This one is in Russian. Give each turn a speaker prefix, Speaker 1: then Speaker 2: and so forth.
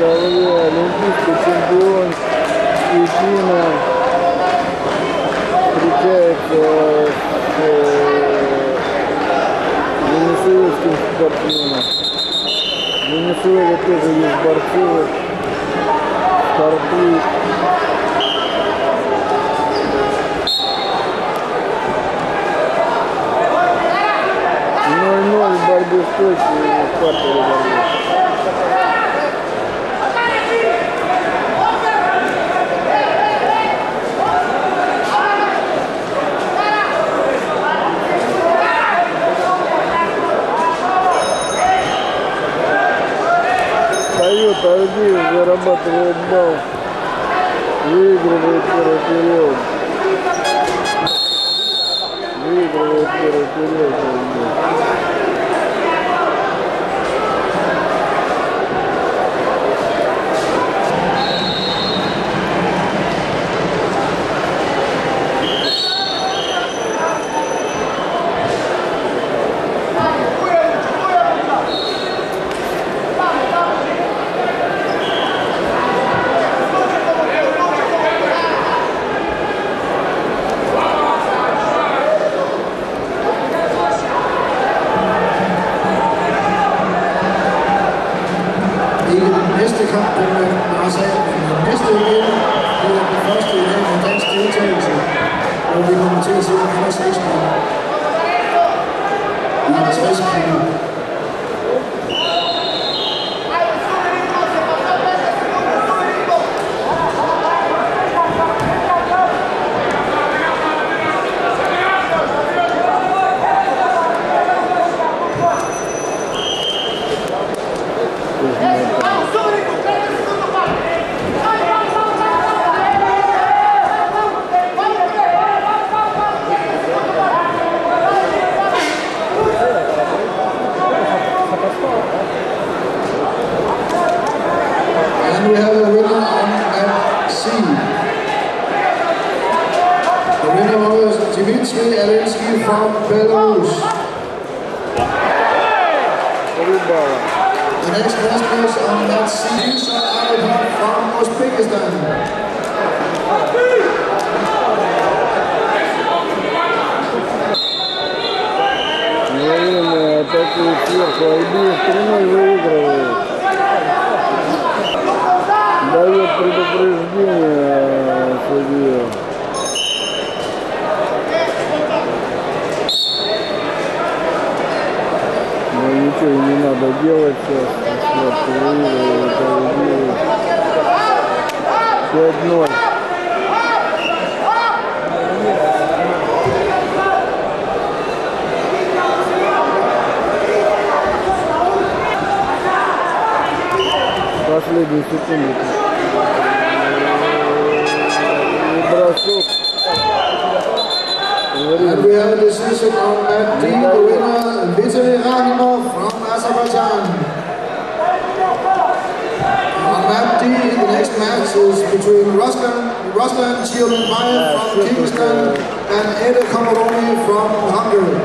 Speaker 1: ковре олимпийский чемпион Пекина встречается с э, венесуэльским спортсменом. В Венесуэле тоже есть борцы, стартуют. 0-0 в борьбе стойки и в партере борьбы. Встает Авдеев, зарабатывает балл, выигрывает первый период. Выигрывает первый период.
Speaker 2: sidste kamp med Marseille, men næste uge bliver den første i dag med dansk deltagelse, hvor vi kommer til at se 160 kroner. 160 kroner. we have a winner on map C. The winner was Dmitry Alensky from Belarus.
Speaker 1: Три балла.
Speaker 2: The next wrestlers on map C Yusan Aripov from Uzbekistan.
Speaker 1: Время атакует сверху. Айбиев 3 Э, судье. Но ничего не надо делать сейчас. Сладко выигрывает Айбиев. 5-0.
Speaker 2: And we have a decision on map D. The winner, Vitaly Rahimov from Azerbaijan. On map D, the next match is between Ruslan, Ruslan Chiolmayev from Kyrgyzstan and Eda Komoroni from Hungary.